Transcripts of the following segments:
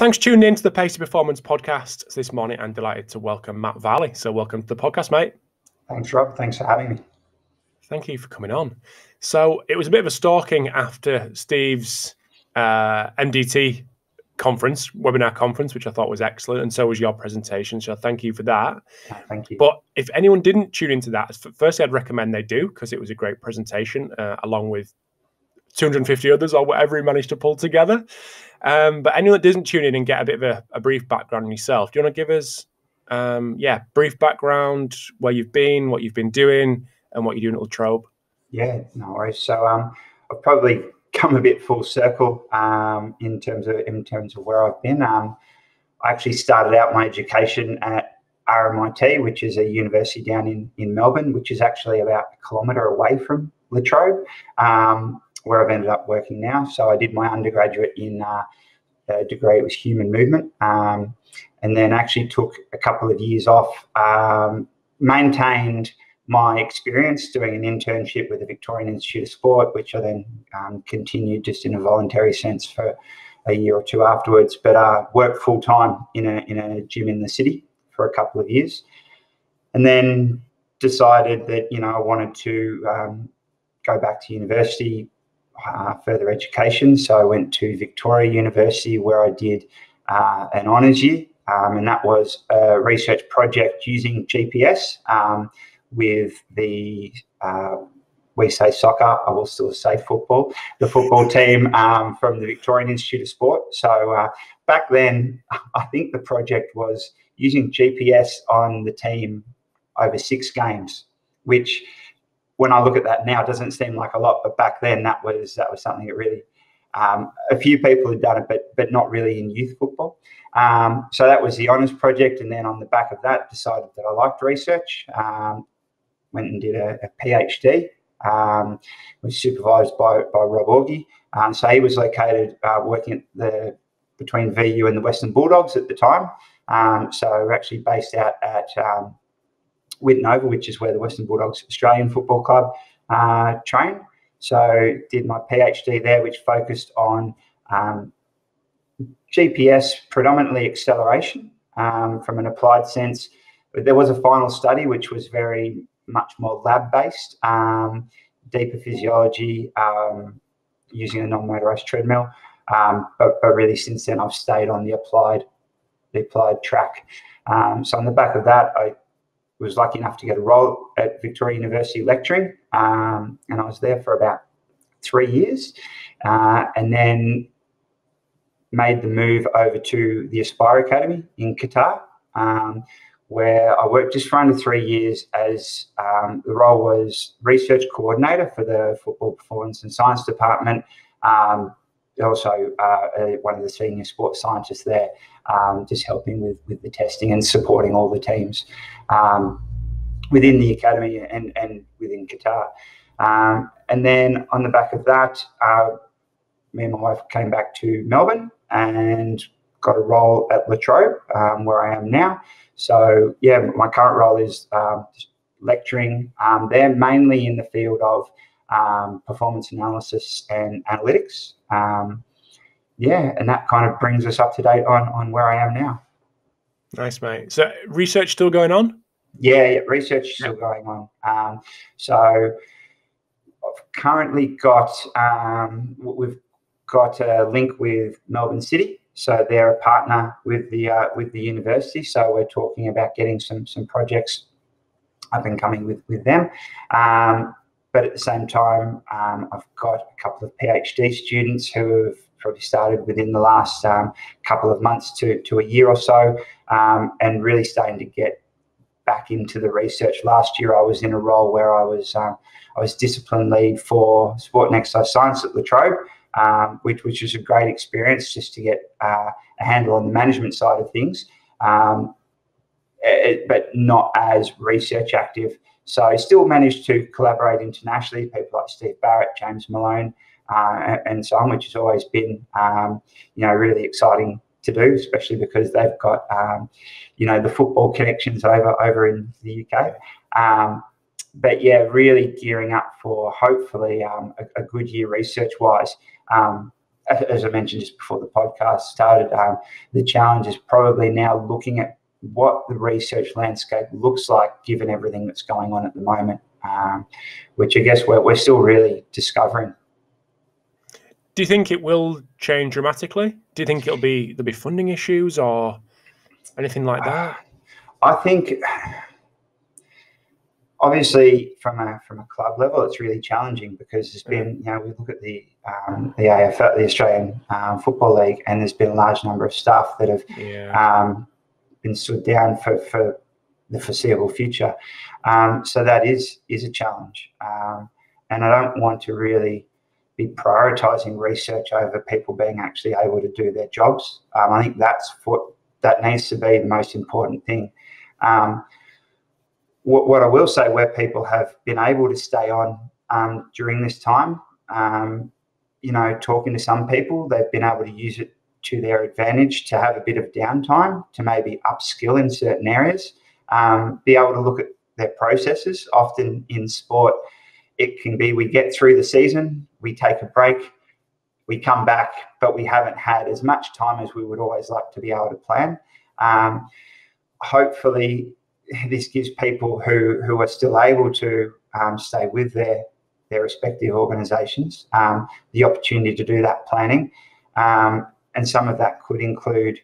Thanks for tuning in to the Pacey Performance podcast this morning. I'm delighted to welcome Matt Varley. So, welcome to the podcast, mate. Thanks, Rob. Thanks for having me. Thank you for coming on. So, it was a bit of a stalking after Steve's uh, MDT conference, webinar conference, which I thought was excellent, and so was your presentation. So, thank you for that. Thank you. But if anyone didn't tune into that, firstly, I'd recommend they do because it was a great presentation, uh, along with 250 others or whatever he managed to pull together. Um, but anyone that doesn't tune in and get a bit of a, a brief background on yourself, do you want to give us, um, yeah, brief background, where you've been, what you've been doing, and what you're doing at La Trobe? Yeah, no worries. So um, I've probably come a bit full circle um, in terms of in terms of where I've been. Um, I actually started out my education at RMIT, which is a university down in, in Melbourne, which is actually about a kilometre away from La Trobe. Um, where I've ended up working now. So I did my undergraduate in uh, a degree, it was human movement, um, and then actually took a couple of years off, um, maintained my experience doing an internship with the Victorian Institute of Sport, which I then um, continued just in a voluntary sense for a year or two afterwards, but uh, worked full time in a, in a gym in the city for a couple of years. And then decided that, you know, I wanted to um, go back to university, uh, further education. So I went to Victoria University where I did uh, an honours year, um, and that was a research project using GPS um, with the uh, we say soccer, I will still say football, the football team um, from the Victorian Institute of Sport. So uh, back then, I think the project was using GPS on the team over six games, which when I look at that now, it doesn't seem like a lot, but back then that was that was something that really um, a few people had done it, but but not really in youth football. Um, so that was the honours project, and then on the back of that, decided that I liked research. Um, went and did a, a PhD. Um, was supervised by by Rob Aughey. Um, so he was located uh, working at the between VU and the Western Bulldogs at the time. Um, so we're actually based out at um, Whitten which is where the Western Bulldogs Australian Football Club uh, train. So did my PhD there, which focused on um, GPS, predominantly acceleration um, from an applied sense. But there was a final study which was very much more lab based, um, deeper physiology um, using a non motorized treadmill. Um, but, but, really, since then, I've stayed on the applied the applied track. Um, so on the back of that, I was lucky enough to get a role at Victoria University lecturing, um, and I was there for about three years, uh, and then made the move over to the Aspire Academy in Qatar, um, where I worked just for under three years as um, the role was research coordinator for the football performance and science department. Um, also, uh, one of the senior sports scientists there um, just helping with, with the testing and supporting all the teams um, within the academy and, and within Qatar. Um, and then on the back of that, uh, me and my wife came back to Melbourne and got a role at La Trobe, um, where I am now. So, yeah, my current role is um, lecturing um, there, mainly in the field of performance analysis and analytics. Um, yeah, and that kind of brings us up to date on on where I am now. Nice, mate. So research still going on? Yeah, yeah research is still going on. Um, so I've currently got um, we've got a link with Melbourne City, so they're a partner with the uh, with the university. So we're talking about getting some some projects up and coming with with them. Um, but at the same time, um, I've got a couple of PhD students who have probably started within the last um, couple of months to, to a year or so, um, and really starting to get back into the research. Last year, I was in a role where I was um, I was discipline lead for sport and exercise science at La Trobe, um, which which was a great experience just to get uh, a handle on the management side of things, um, it, but not as research active. So I still managed to collaborate internationally, people like Steve Barrett, James Malone, uh, and so on, which has always been, um, you know, really exciting to do, especially because they've got, um, you know, the football connections over over in the UK. Um, but yeah, really gearing up for hopefully um, a, a, good year research wise. Um, as I mentioned just before the podcast started, um, the challenge is probably now looking at what the research landscape looks like given everything that's going on at the moment, um, which I guess we're, we're still really discovering. Do you think it will change dramatically? Do you think it'll be there'll be funding issues or anything like that? Uh, I think obviously from a from a club level, it's really challenging because there's been you know we look at the um, the AFL, the Australian um, Football League, and there's been a large number of staff that have yeah. um, been stood down for for the foreseeable future. Um, so that is is a challenge, um, and I don't want to really be prioritising research over people being actually able to do their jobs. Um, I think that's what that needs to be the most important thing. Um, what, what, I will say, where people have been able to stay on um, during this time, um, you know, talking to some people, they've been able to use it to their advantage to have a bit of downtime to maybe upskill in certain areas, um, be able to look at their processes. Often in sport, it can be we get through the season, we take a break, we come back, but we haven't had as much time as we would always like to be able to plan. Um, hopefully, this gives people who who are still able to um, stay with their their respective organisations um, the opportunity to do that planning, um, and some of that could include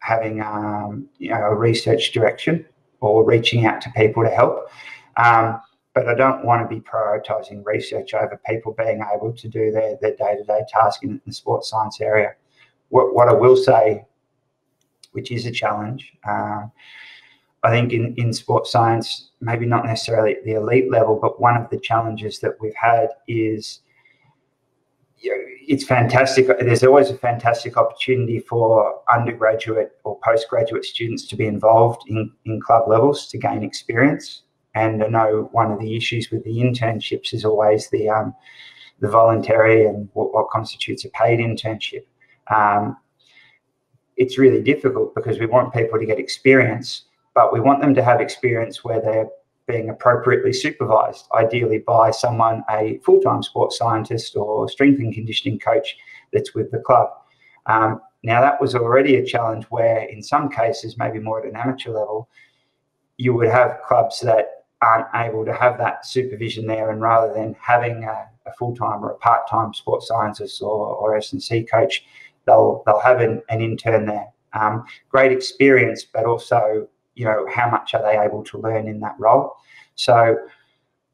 having um, you know a research direction or reaching out to people to help. Um, but I don't want to be prioritising research over people being able to do their, their day-to-day task in the sports science area. What, what I will say, which is a challenge, um, I think in, in sports science, maybe not necessarily at the elite level, but one of the challenges that we've had is it's fantastic. There's always a fantastic opportunity for undergraduate or postgraduate students to be involved in, in club levels to gain experience. And I know one of the issues with the internships is always the um, the voluntary and what, what, constitutes a paid internship. Um, it's really difficult because we want people to get experience, but we want them to have experience where they're being appropriately supervised, ideally by someone, a full time sports scientist or strength and conditioning coach that's with the club. Um, now, that was already a challenge where, in some cases, maybe more at an amateur level, you would have clubs that aren't able to have that supervision there, and rather than having a, a full time or a part time sports scientist or, or S&C coach, they'll they'll have an, an intern there. Um, great experience, but also you know how much are they able to learn in that role. So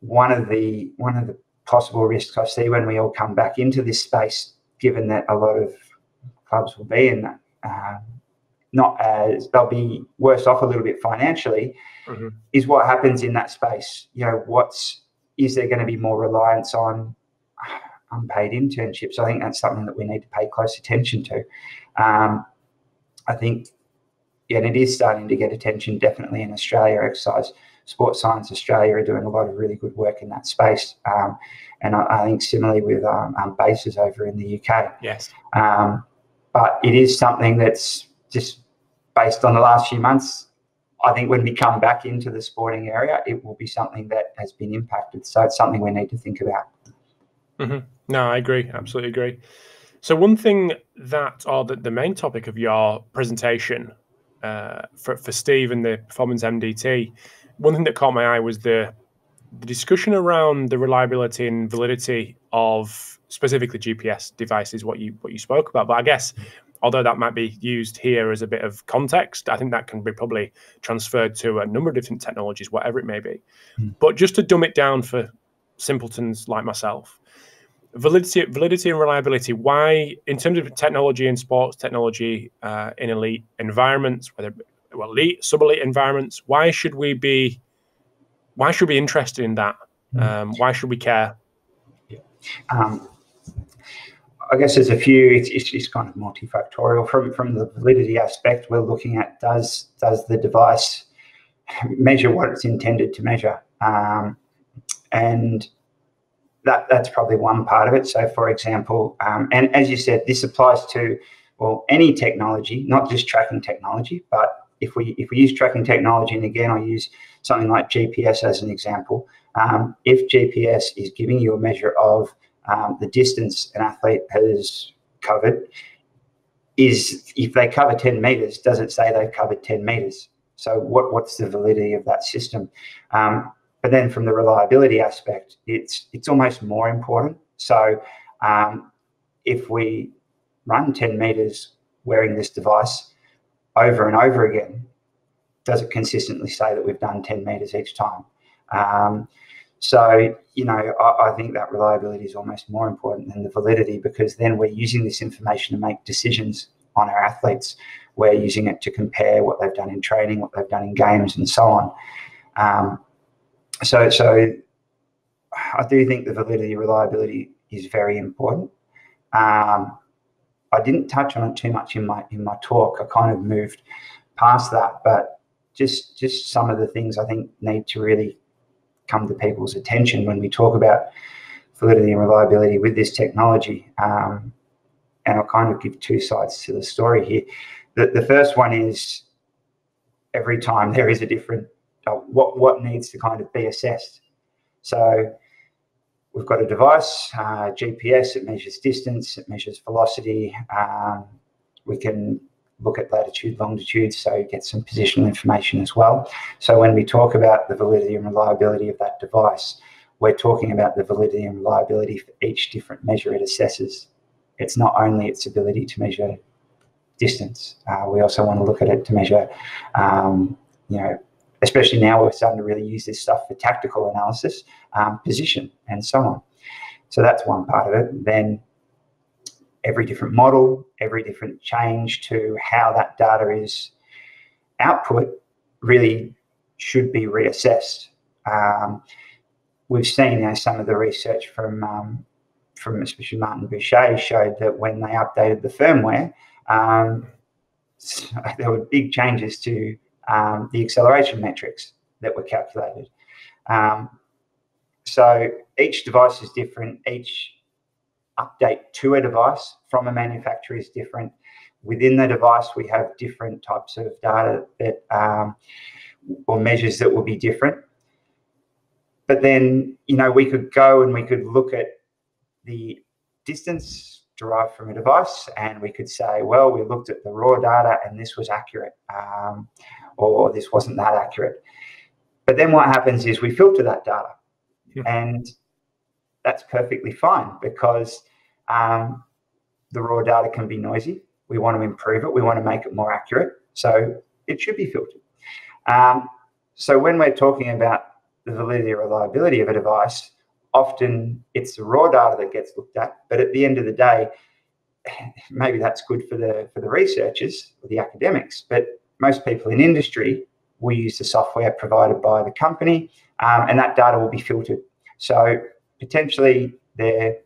one of the one of the possible risks I see when we all come back into this space, given that a lot of clubs will be in that, um, not as they'll be worse off a little bit financially, mm-hmm. is what happens in that space. You know, what's is there going to be more reliance on unpaid internships? I think that's something that we need to pay close attention to. Um, I think, and it is starting to get attention definitely in Australia. Exercise Sports Science Australia are doing a lot of really good work in that space. Um, and I, I, think similarly with um, um, BASES over in the UK. Yes. Um, but it is something that's just based on the last few months I think when we come back into the sporting area, it will be something that has been impacted. So it's something we need to think about. Mm-hmm. No, I agree. Absolutely agree. So one thing that, or the, the main topic of your presentation uh, for, for Steve and the Performance MDT, one thing that caught my eye was the the discussion around the reliability and validity of specifically GPS devices, what you what you spoke about. But I guess although that might be used here as a bit of context, I think that can be probably transferred to a number of different technologies, whatever it may be. Mm. But just to dumb it down for simpletons like myself, validity, validity and reliability. Why, in terms of technology and sports technology uh, in elite environments, whether well, elite, sub-elite environments, why should we be? Why should we be interested in that? Mm. Um, why should we care? Yeah. Um, I guess there's a few. It's, it's, it's, kind of multifactorial. From from the validity aspect, we're looking at does does the device measure what it's intended to measure, um, and that that's probably one part of it. So, for example, um, and as you said, this applies to well any technology, not just tracking technology. But if we if we use tracking technology, and again, I'll use something like GPS as an example. Um, if GPS is giving you a measure of um, the distance an athlete has covered is if they cover 10 meters, does it say they've covered 10 meters? So what, what's the validity of that system? Um, but then from the reliability aspect, it's it's almost more important. So um, if we run 10 meters wearing this device over and over again, does it consistently say that we've done 10 meters each time? Um, so, you know, I, I, think that reliability is almost more important than the validity because then we're using this information to make decisions on our athletes. We're using it to compare what they've done in training, what they've done in games, and so on. Um, so, so I do think the validity, reliability is very important. Um, I didn't touch on it too much in my in my talk. I kind of moved past that, but just just some of the things I think need to really come to people's attention when we talk about validity and reliability with this technology. Um, and I'll kind of give two sides to the story here. The, the first one is every time there is a different what what needs to kind of be assessed. So we've got a device, uh, GPS. It measures distance. It measures velocity. Um, we can look at latitude, longitude, so get some positional information as well. So when we talk about the validity and reliability of that device, we're talking about the validity and reliability for each different measure it assesses. It's not only its ability to measure distance. Uh, we also want to look at it to measure, um, you know, especially now we're starting to really use this stuff for tactical analysis, um, position, and so on. So that's one part of it. Then every different model, every different change to how that data is output really should be reassessed. Um, we've seen you know, some of the research from um, from especially Martin Buchheit showed that when they updated the firmware, um, there were big changes to um, the acceleration metrics that were calculated. Um, so each device is different. Each update to a device from a manufacturer is different. Within the device, we have different types of data that um, or measures that will be different. But then, you know, we could go and we could look at the distance derived from a device, and we could say, well, we looked at the raw data and this was accurate, um, or this wasn't that accurate. But then what happens is we filter that data, yeah. and that's perfectly fine because um, the raw data can be noisy. We want to improve it. We want to make it more accurate. So it should be filtered. Um, so when we're talking about the validity or reliability of a device, often it's the raw data that gets looked at. But at the end of the day, maybe that's good for the for the researchers or the academics. But most people in industry will use the software provided by the company, um, and that data will be filtered. So potentially their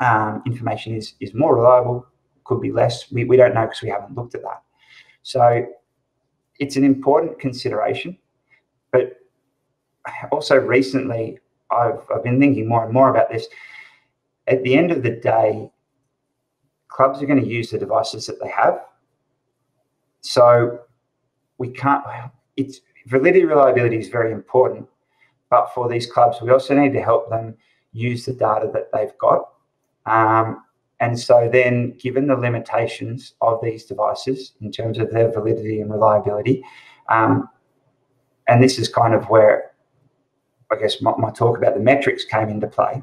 um, information is is more reliable, could be less. We, we don't know because we haven't looked at that. So it's an important consideration. But also recently, I've, I've been thinking more and more about this. At the end of the day, clubs are going to use the devices that they have. So we can't, it's validity reliability is very important. But for these clubs, we also need to help them use the data that they've got. Um, and so then, given the limitations of these devices in terms of their validity and reliability, um, and this is kind of where I guess my, my talk about the metrics came into play.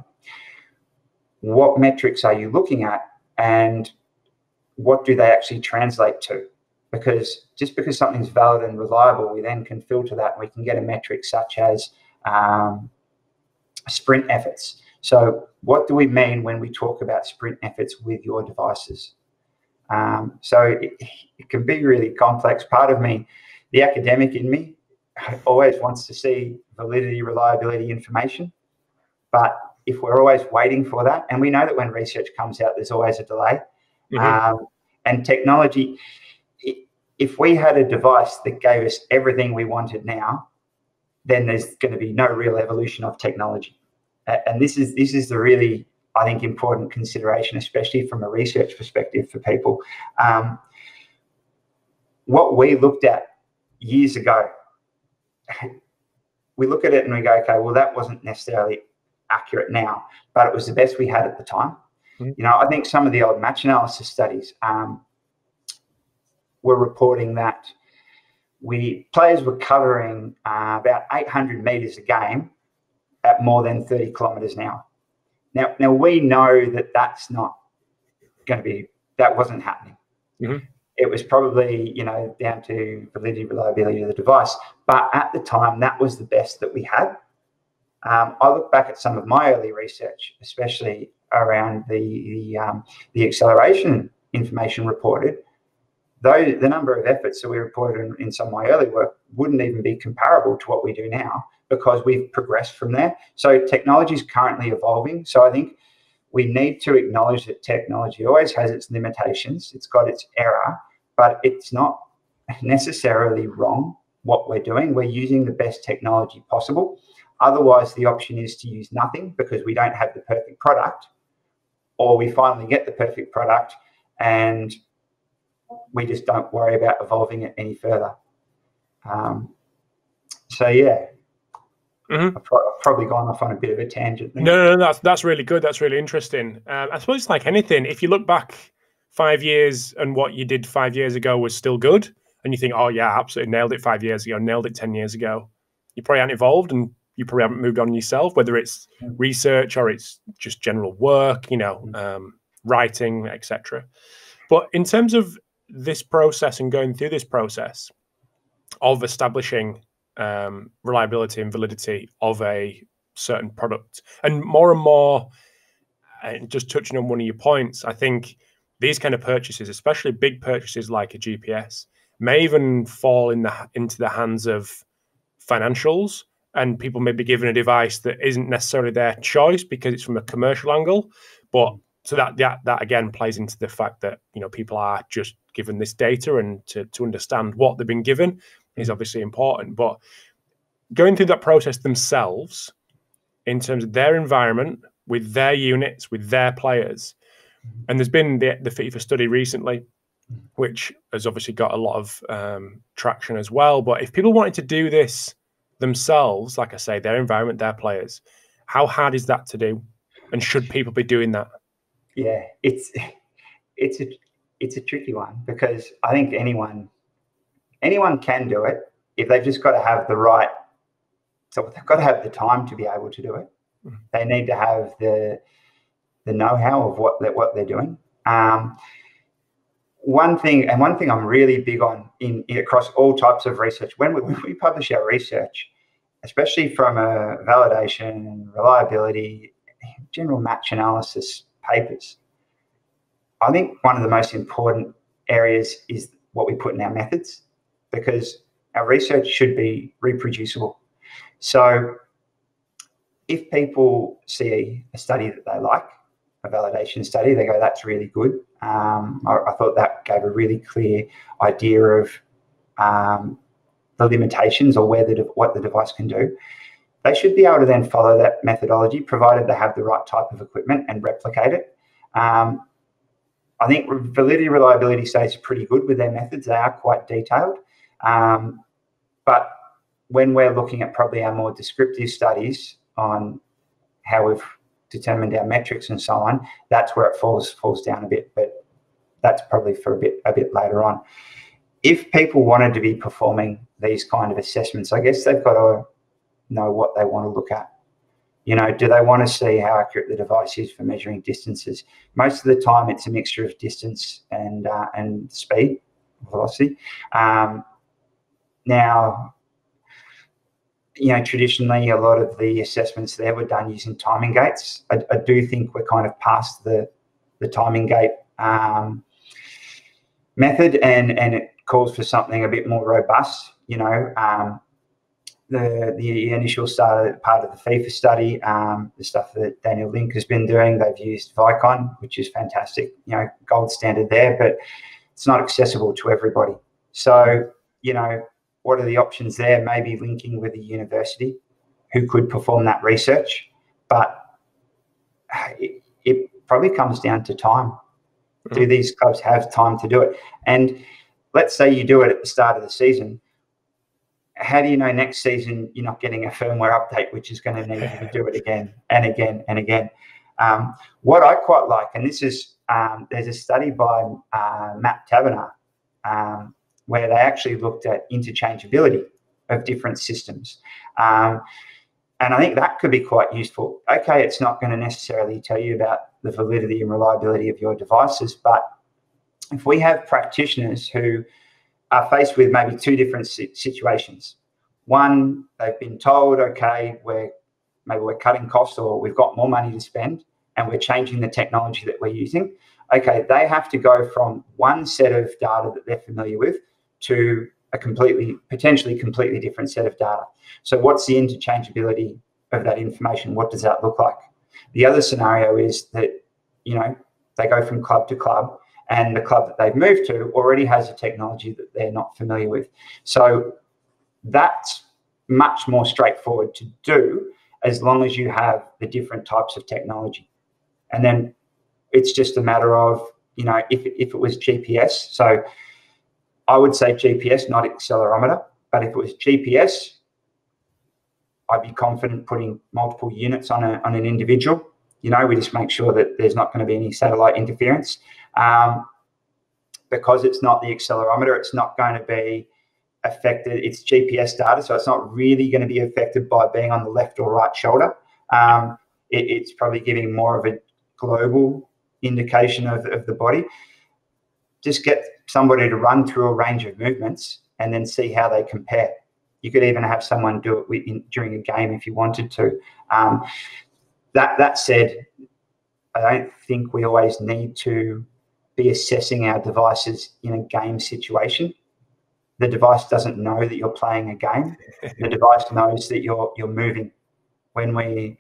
What metrics are you looking at, and what do they actually translate to? Because just because something's valid and reliable, we then can filter that we can get a metric such as um, sprint efforts. So, what do we mean when we talk about sprint efforts with your devices? Um, so, it, it, can be really complex. Part of me, the academic in me, always wants to see validity, reliability information. But if we're always waiting for that, and we know that when research comes out, there's always a delay. Mm-hmm. Um, and technology, if we had a device that gave us everything we wanted now, then there's going to be no real evolution of technology. And this is this is the really I think important consideration, especially from a research perspective for people. Um, what we looked at years ago, we look at it and we go, okay, well that wasn't necessarily accurate now, but it was the best we had at the time. Mm-hmm. You know, I think some of the old match analysis studies um, were reporting that we players were covering uh, about 800 meters a game at more than 30 kilometers an hour. Now, now we know that that's not going to be that wasn't happening. Mm-hmm. It was probably you know down to validity, reliability of the device, but at the time that was the best that we had. Um, I look back at some of my early research, especially around the the, um, the acceleration information reported. Though the number of efforts that we reported in, in some of my early work wouldn't even be comparable to what we do now because we've progressed from there. So technology is currently evolving. So I think we need to acknowledge that technology always has its limitations. It's got its error, but it's not necessarily wrong what we're doing. We're using the best technology possible. Otherwise, the option is to use nothing because we don't have the perfect product, or we finally get the perfect product and we just don't worry about evolving it any further. Um, so, yeah, Mm-hmm. I've, probably gone off on a bit of a tangent. No, no, no, that's that's really good. That's really interesting. Um, I suppose like anything. If you look back five years and what you did five years ago was still good, and you think, oh yeah, absolutely nailed it five years ago, nailed it ten years ago, you probably haven't evolved and you probably haven't moved on yourself, whether it's research or it's just general work, you know, mm. um, writing, etc. But in terms of this process and going through this process of establishing um, reliability and validity of a certain product. And more and more, and just touching on one of your points, I think these kind of purchases, especially big purchases like a GPS, may even fall in the into the hands of financials and people may be given a device that isn't necessarily their choice because it's from a commercial angle but so that that that again plays into the fact that you know people are just given this data and to to understand what they've been given is mm. obviously important. But going through that process themselves, in terms of their environment, with their units, with their players, and there's been the, the FIFA study recently, which has obviously got a lot of um, traction as well. But if people wanted to do this themselves, like I say, their environment, their players, how hard is that to do? And should people be doing that? Yeah, it's it's a it's a tricky one because I think anyone anyone can do it if they've just got to have the right so they've got to have the time to be able to do it mm. they need to have the the know-how of what that what they're doing um, one thing and one thing i'm really big on in, in across all types of research when we, when we publish our research especially from a validation reliability general match analysis papers i think one of the most important areas is what we put in our methods because our research should be reproducible. So if people see a study that they like, a validation study, they go, that's really good. Um, I, I, thought that gave a really clear idea of um, the limitations or where the what the device can do. They should be able to then follow that methodology, provided they have the right type of equipment and replicate it. Um, I think validity reliability studies are pretty good with their methods. They are quite detailed. Um, but when we're looking at probably our more descriptive studies on how we've determined our metrics and so on, that's where it falls falls down a bit. But that's probably for a bit a bit later on. If people wanted to be performing these kind of assessments, I guess they've got to know what they want to look at. You know, do they want to see how accurate the device is for measuring distances? Most of the time, it's a mixture of distance and uh, and speed, velocity. Um, now, you know, traditionally, a lot of the assessments there were done using timing gates. I, I do think we're kind of past the the timing gate um, method, and and it calls for something a bit more robust. You know, um, the the initial start part of the FIFA study, um, the stuff that Daniel Link has been doing, they've used Vicon, which is fantastic. You know, gold standard there, but it's not accessible to everybody. So you know, what are the options there? Maybe linking with a university who could perform that research, but it, it probably comes down to time. Mm-hmm. Do these clubs have time to do it? And let's say you do it at the start of the season. how do you know next season you're not getting a firmware update, which is going to need you to do it again and again and again? Um, what I quite like, and this is um, there's a study by uh, Matt Taberner um, where they actually looked at interchangeability of different systems. Um, and I think that could be quite useful. Okay, it's not going to necessarily tell you about the validity and reliability of your devices, but if we have practitioners who are faced with maybe two different situations, one, they've been told, okay, we're maybe we're cutting costs or we've got more money to spend and we're changing the technology that we're using. Okay, they have to go from one set of data that they're familiar with to a completely, potentially completely different set of data. So, what's the interchangeability of that information? What does that look like? The other scenario is that, you know, they go from club to club and the club that they've moved to already has a technology that they're not familiar with. So, that's much more straightforward to do as long as you have the different types of technology. And then it's just a matter of, you know, if, if it was GPS, so I would say GPS, not accelerometer. But if it was GPS, I'd be confident putting multiple units on, a, on an individual. You know, we just make sure that there's not going to be any satellite interference. Um, because it's not the accelerometer, it's not going to be affected. It's GPS data, so it's not really going to be affected by being on the left or right shoulder. Um, it, it's probably giving more of a global indication of, of the body. Just get somebody to run through a range of movements and then see how they compare. You could even have someone do it in, during a game if you wanted to. Um, that that said, I don't think we always need to be assessing our devices in a game situation. The device doesn't know that you're playing a game. the device knows that you're you're moving. When we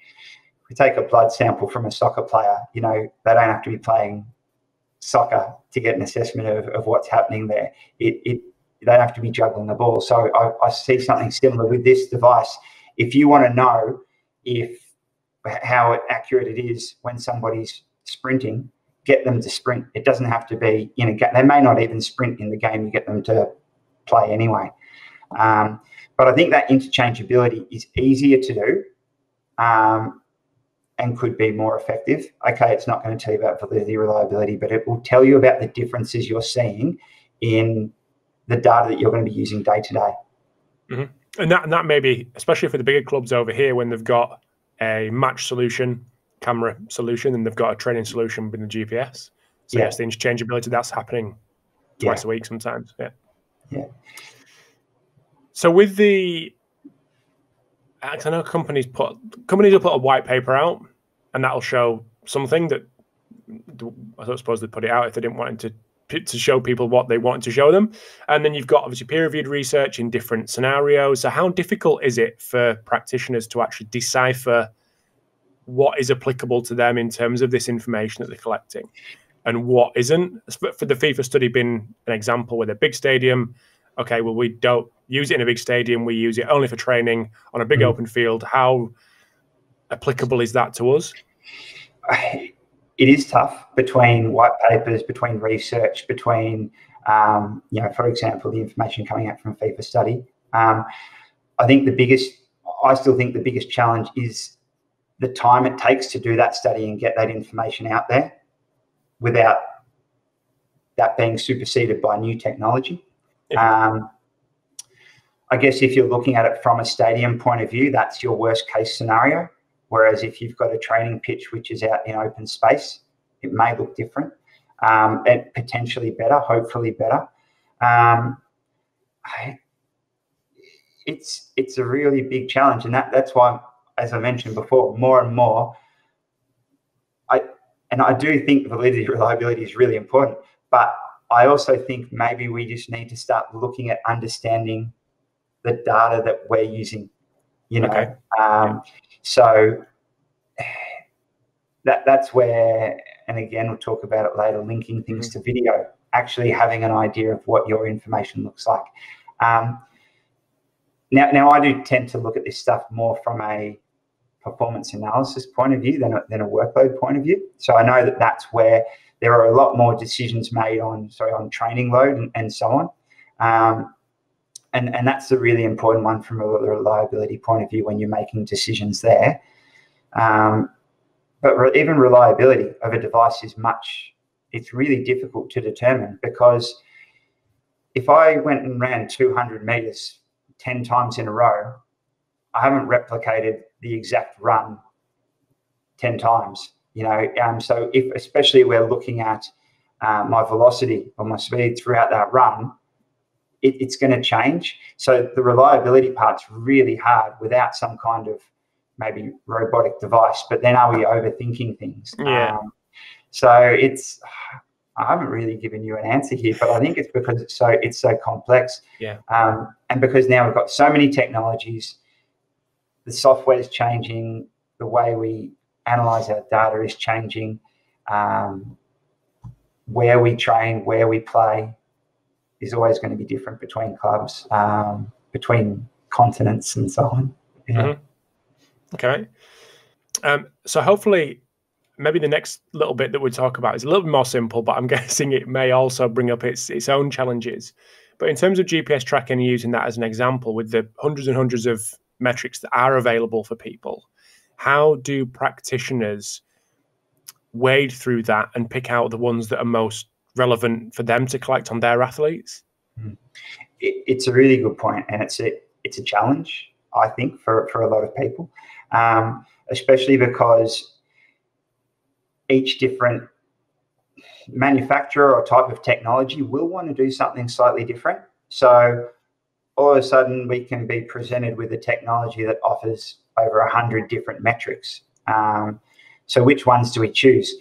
we take a blood sample from a soccer player, you know, they don't have to be playing soccer to get an assessment of, of what's happening there. It, it they have to be juggling the ball. So I, I see something similar with this device. If you want to know if how accurate it is when somebody's sprinting, get them to sprint. It doesn't have to be in a game. They may not even sprint in the game. You get them to play anyway. Um, but I think that interchangeability is easier to do. Um, and could be more effective. Okay, it's not going to tell you about validity, reliability, but it will tell you about the differences you're seeing in the data that you're going to be using day to day. Mm-hmm. And that and that may be especially for the bigger clubs over here when they've got a match solution, camera solution, and they've got a training solution with the GPS. So yeah. yes, the interchangeability that's happening twice yeah. a week sometimes. Yeah. Yeah. So with the I know companies put companies will put a white paper out, and that'll show something that I suppose they put it out if they didn't want to to show people what they wanted to show them. And then you've got obviously peer reviewed research in different scenarios. So how difficult is it for practitioners to actually decipher what is applicable to them in terms of this information that they're collecting and what isn't? For the FIFA study being an example with a big stadium, okay, well we don't use it in a big stadium. We use it only for training on a big mm. open field. How applicable is that to us? It is tough between white papers, between research, between um, you know, for example, the information coming out from FIFA study. Um, I think the biggest, I still think the biggest challenge is the time it takes to do that study and get that information out there without that being superseded by new technology. Yeah. Um, I guess if you're looking at it from a stadium point of view, that's your worst case scenario. Whereas if you've got a training pitch which is out in open space, it may look different um, and potentially better, hopefully better. Um, I, it's it's a really big challenge, and that that's why, as I mentioned before, more and more, I and I do think validity reliability is really important, but I also think maybe we just need to start looking at understanding the data that we're using. You know, okay. um, so that that's where, and again, we'll talk about it later. Linking things mm-hmm. to video, actually having an idea of what your information looks like. Um, now, now I do tend to look at this stuff more from a performance analysis point of view than a, than a workload point of view. So I know that that's where there are a lot more decisions made on sorry on training load and, and so on. Um, and and that's a really important one from a reliability point of view when you're making decisions there. Um, but re- even reliability of a device is much. It's really difficult to determine because if I went and ran 200 meters 10 times in a row, I haven't replicated the exact run 10 times. You know, um, so if especially we're looking at uh, my velocity or my speed throughout that run, it, it's going to change. So the reliability part's really hard without some kind of maybe robotic device. But then are we overthinking things? Yeah. Um, so it's I haven't really given you an answer here, but I think it's because it's so it's so complex. Yeah. Um, and because now we've got so many technologies, the software is changing, the way we analyze our data is changing. Um, where we train, where we play, is always going to be different between clubs, um, between continents, and so on. Yeah. Mm-hmm. Okay. Um, so hopefully, maybe the next little bit that we talk about is a little bit more simple, but I'm guessing it may also bring up its its own challenges. But in terms of GPS tracking, and using that as an example, with the hundreds and hundreds of metrics that are available for people, how do practitioners wade through that and pick out the ones that are most relevant for them to collect on their athletes? Mm-hmm. It, it's a really good point, and it's a it's a challenge I think for for a lot of people, um, especially because each different manufacturer or type of technology will want to do something slightly different. So all of a sudden, we can be presented with a technology that offers over a hundred different metrics. Um, so which ones do we choose?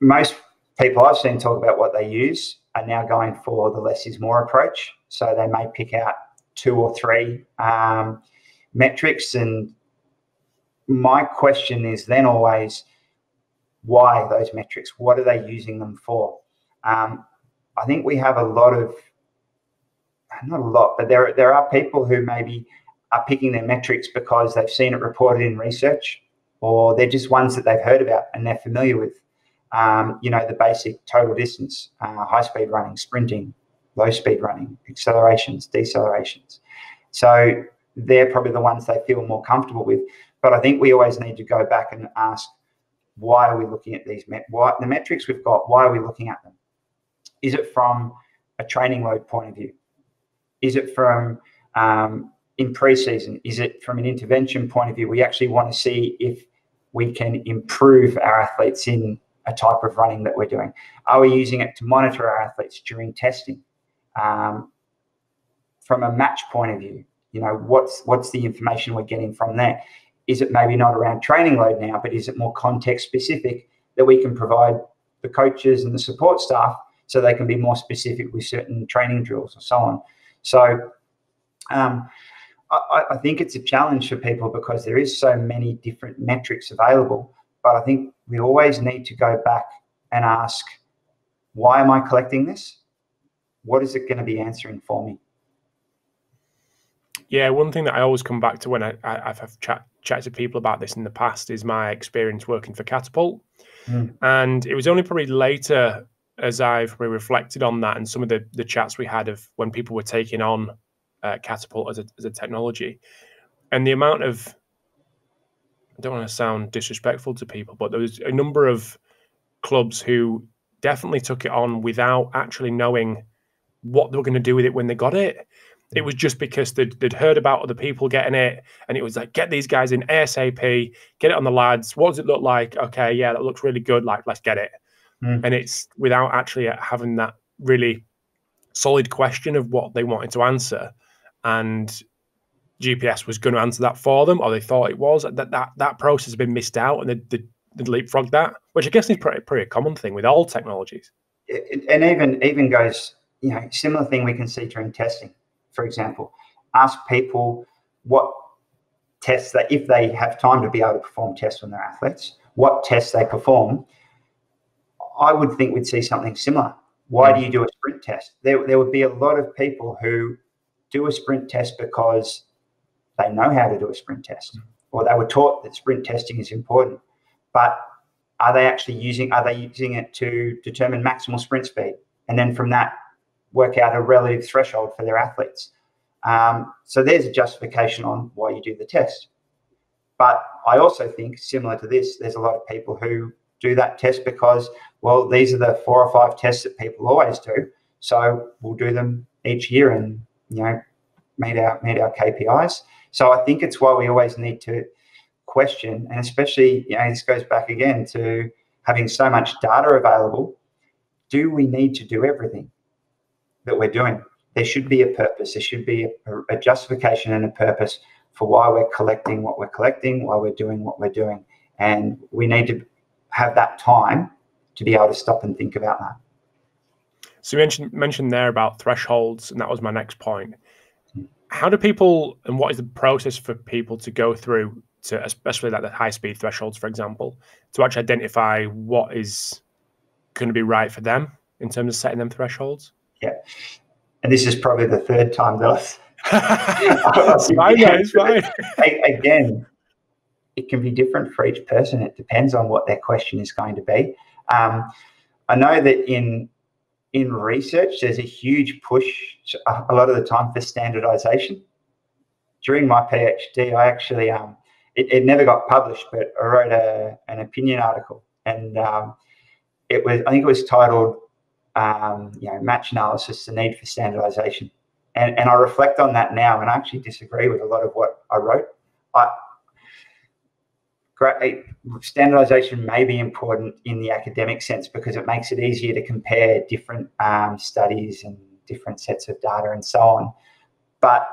Most people I've seen talk about what they use are now going for the less is more approach. So they may pick out two or three um, metrics. And my question is then always, why those metrics? What are they using them for? Um, I think we have a lot of, not a lot, but there, there are people who maybe are picking their metrics because they've seen it reported in research or they're just ones that they've heard about and they're familiar with um, you know, the basic total distance, uh, high speed running, sprinting, low speed running, accelerations, decelerations. So they're probably the ones they feel more comfortable with. But I think we always need to go back and ask, why are we looking at these met- why, the metrics we've got? Why are we looking at them? Is it from a training load point of view? Is it from um, in preseason? Is it from an intervention point of view? We actually want to see if we can improve our athletes in a type of running that we're doing? Are we using it to monitor our athletes during testing? Um, from a match point of view, you know, what's what's the information we're getting from that? Is it maybe not around training load now, but is it more context specific that we can provide the coaches and the support staff so they can be more specific with certain training drills or so on? So um, I, I, think it's a challenge for people because there is so many different metrics available. But I think we always need to go back and ask, why am I collecting this? What is it going to be answering for me? Yeah, one thing that I always come back to when I, I, have chat, chatted to people about this in the past is my experience working for Catapult. Mm. And it was only probably later as I've reflected on that and some of the, the chats we had of when people were taking on uh, Catapult as a, as a technology and the amount of I don't want to sound disrespectful to people, but there was a number of clubs who definitely took it on without actually knowing what they were going to do with it when they got it. It was just because they'd, they'd heard about other people getting it, and it was like, get these guys in ASAP, get it on the lads. What does it look like? Okay, yeah, that looks really good. Like, let's get it. Mm. And it's without actually having that really solid question of what they wanted to answer. And GPS was going to answer that for them, or they thought it was. That that that process has been missed out, and they, they, they leapfrogged that, which I guess is pretty pretty common thing with all technologies. and even even goes, you know, similar thing we can see during testing. For example, ask people what tests that if they have time to be able to perform tests on their athletes, what tests they perform. I would think we'd see something similar. Why do you do a sprint test? There, there would be a lot of people who do a sprint test because they know how to do a sprint test, or they were taught that sprint testing is important. But are they actually using? Are they using it to determine maximal sprint speed? And then from that, work out a relative threshold for their athletes. Um, so there's a justification on why you do the test. But I also think, similar to this, there's a lot of people who do that test because, well, these are the four or five tests that people always do. So we'll do them each year and, you know, meet our meet our KPIs. So I think it's why we always need to question, and especially, you know, this goes back again to having so much data available. Do we need to do everything that we're doing? There should be a purpose. There should be a, a justification and a purpose for why we're collecting what we're collecting, why we're doing what we're doing, and we need to have that time to be able to stop and think about that. So you mentioned mentioned there about thresholds, and that was my next point. How do people, and what is the process for people to go through to, especially like the high speed thresholds, for example, to actually identify what is going to be right for them in terms of setting them thresholds? Yeah, and this is probably the third time that it's fine, it's fine. Again, it can be different for each person. It depends on what their question is going to be. Um, I know that in in research, there's a huge push a lot of the time for standardization. During my PhD, I actually um, it, it, never got published, but I wrote a, an opinion article, and um, it was I think it was titled um, you know match analysis: the need for standardization. And, and I reflect on that now, and I actually disagree with a lot of what I wrote. I, standardization may be important in the academic sense because it makes it easier to compare different um, studies and different sets of data and so on. But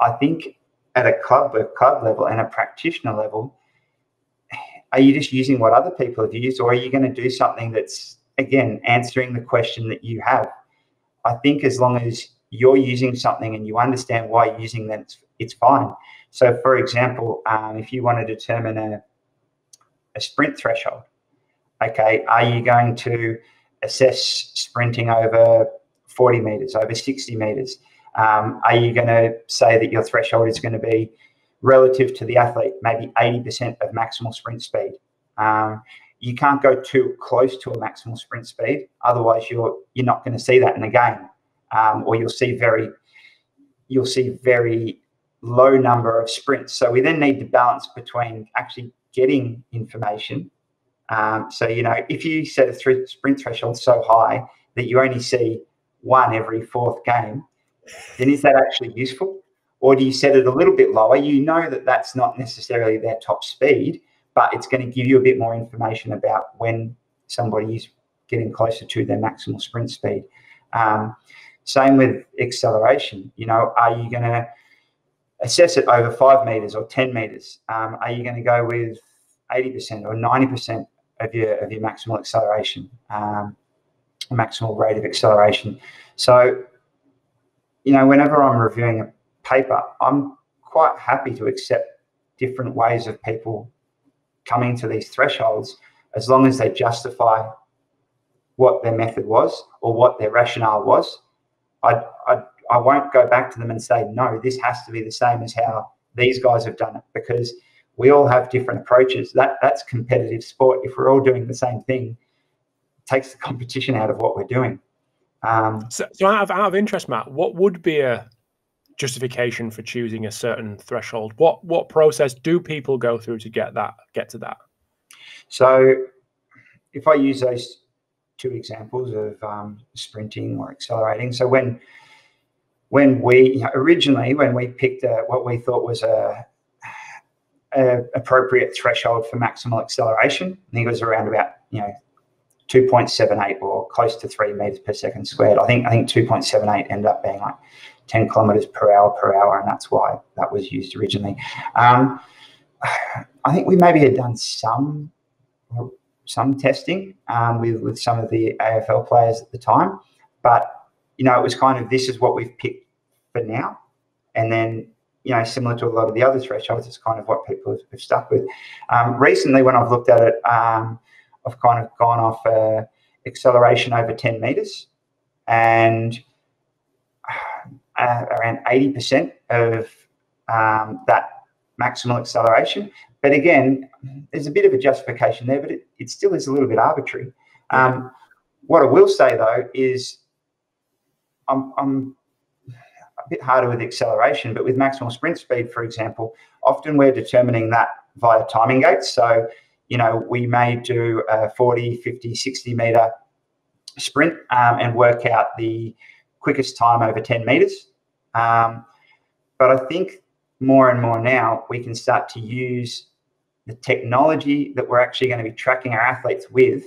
I think at a club a club level and a practitioner level, are you just using what other people have used, or are you going to do something that's again answering the question that you have? I think as long as you're using something and you understand why you're using them, it's, it's fine. So, for example, um, if you want to determine a, a sprint threshold, okay, are you going to assess sprinting over 40 meters, over 60 meters? Um, are you going to say that your threshold is going to be relative to the athlete, maybe 80% of maximal sprint speed? Um, you can't go too close to a maximal sprint speed, otherwise you're you're not going to see that in the game, um, or you'll see very you'll see very low number of sprints. So we then need to balance between actually getting information. Um, so, you know, if you set a th- sprint threshold so high that you only see one every fourth game, then is that actually useful? Or do you set it a little bit lower? You know that that's not necessarily their top speed, but it's going to give you a bit more information about when somebody is getting closer to their maximal sprint speed. Um, same with acceleration. You know, are you going to assess it over five meters or 10 meters. Um, are you going to go with 80% or 90% of your, of your maximal acceleration, um, maximal rate of acceleration? So, you know, whenever I'm reviewing a paper, I'm quite happy to accept different ways of people coming to these thresholds as long as they justify what their method was or what their rationale was. I'd I won't go back to them and say, no, this has to be the same as how these guys have done it because we all have different approaches. That that's competitive sport. If we're all doing the same thing, it takes the competition out of what we're doing. Um, so, so out, of, out of interest, Matt, what would be a justification for choosing a certain threshold? What what process do people go through to get that get to that? So, if I use those two examples of um, sprinting or accelerating, so when when we originally when we picked a, what we thought was a, a, appropriate threshold for maximal acceleration, I think it was around about you know 2.78 or close to three meters per second squared. I think I think 2.78 ended up being like 10 kilometers per hour per hour, and that's why that was used originally. Um, I think we maybe had done some some testing um, with with some of the AFL players at the time, but you know, it was kind of this is what we've picked for now. And then, you know, similar to a lot of the other thresholds, it's kind of what people have, have stuck with. Um, recently, when I've looked at it, um, I've kind of gone off uh, acceleration over 10 meters and uh, around 80% of um, that maximal acceleration. But again, there's a bit of a justification there, but it, it still is a little bit arbitrary. Um, what I will say though is I'm, I'm a bit harder with acceleration, but with maximal sprint speed, for example, often we're determining that via timing gates. So, you know, we may do a 40, 50, 60 meter sprint um, and work out the quickest time over 10 meters. Um, but I think more and more now we can start to use the technology that we're actually going to be tracking our athletes with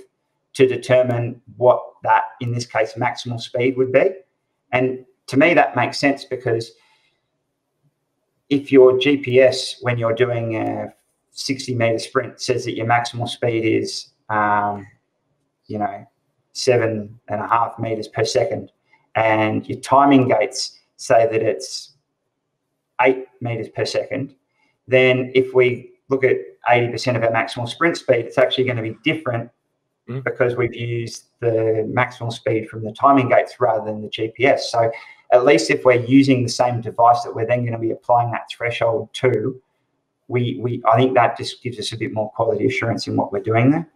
to determine what that, in this case, maximal speed would be. And to me, that makes sense because if your GPS, when you're doing a 60 meter sprint, says that your maximal speed is, um, you know, seven and a half meters per second, and your timing gates say that it's eight meters per second, then if we look at 80% of our maximal sprint speed, it's actually going to be different mm. because we've used the maximum speed from the timing gates rather than the GPS. So at least if we're using the same device that we're then going to be applying that threshold to, we, we I think that just gives us a bit more quality assurance in what we're doing there.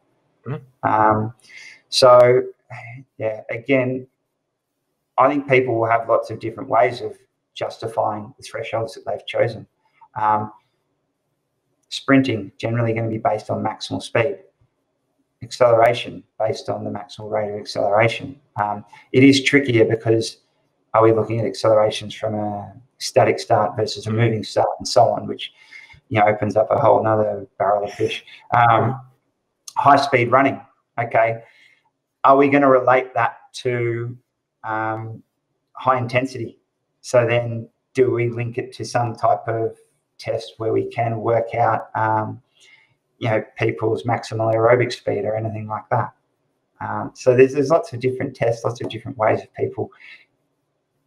Mm. Um, so yeah, again, I think people will have lots of different ways of justifying the thresholds that they've chosen. Um, sprinting generally going to be based on maximal speed. Acceleration based on the maximal rate of acceleration. Um, it is trickier because are we looking at accelerations from a static start versus a moving start and so on, which you know opens up a whole another barrel of fish. Um, high speed running. Okay, are we going to relate that to um, high intensity? So then, do we link it to some type of test where we can work out, um, you know, people's maximal aerobic speed or anything like that? Um, so there's, there's lots of different tests, lots of different ways of people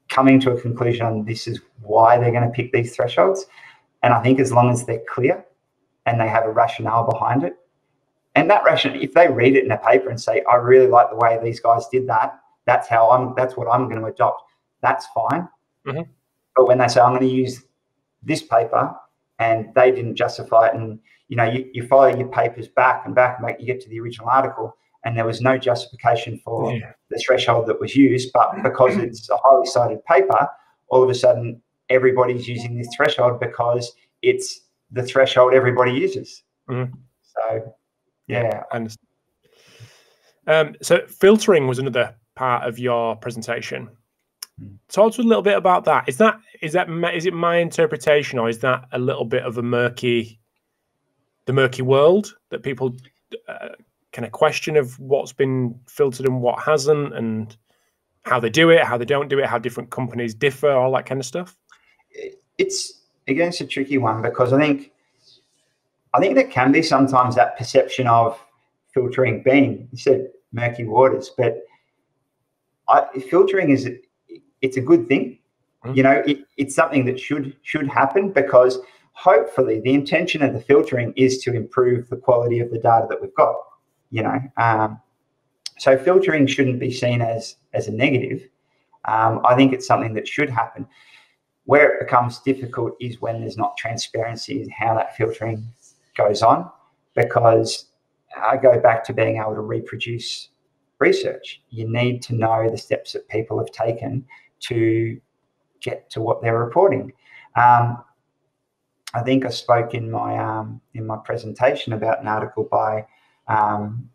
coming to a conclusion on this is why they're going to pick these thresholds. And I think as long as they're clear and they have a rationale behind it, and that rationale, if they read it in a paper and say, I really like the way these guys did that, that's how I'm, that's what I'm going to adopt, that's fine. Mm-hmm. But when they say, I'm going to use this paper and they didn't justify it, and you know, you, you follow your papers back and back and back, you get to the original article, and there was no justification for yeah. the threshold that was used. But because it's a highly cited paper, all of a sudden everybody's using this threshold because it's the threshold everybody uses. Mm-hmm. So, yeah. And um, so filtering was another part of your presentation. Hmm. Talk to us a little bit about that. Is that is that is it my interpretation, or is that a little bit of a murky, the murky world that people uh, kind of question of what's been filtered and what hasn't, and how they do it, how they don't do it, how different companies differ, all that kind of stuff? It's again, it's a tricky one because I think I think there can be sometimes that perception of filtering being you said murky waters, but I, filtering is it's a good thing. Mm-hmm. You know, it, it's something that should should happen because hopefully the intention of the filtering is to improve the quality of the data that we've got you know. Um, so filtering shouldn't be seen as as a negative. Um, I think it's something that should happen. Where it becomes difficult is when there's not transparency in how that filtering goes on, because I go back to being able to reproduce research. You need to know the steps that people have taken to get to what they're reporting. Um, I think I spoke in my um, in my presentation about an article by um,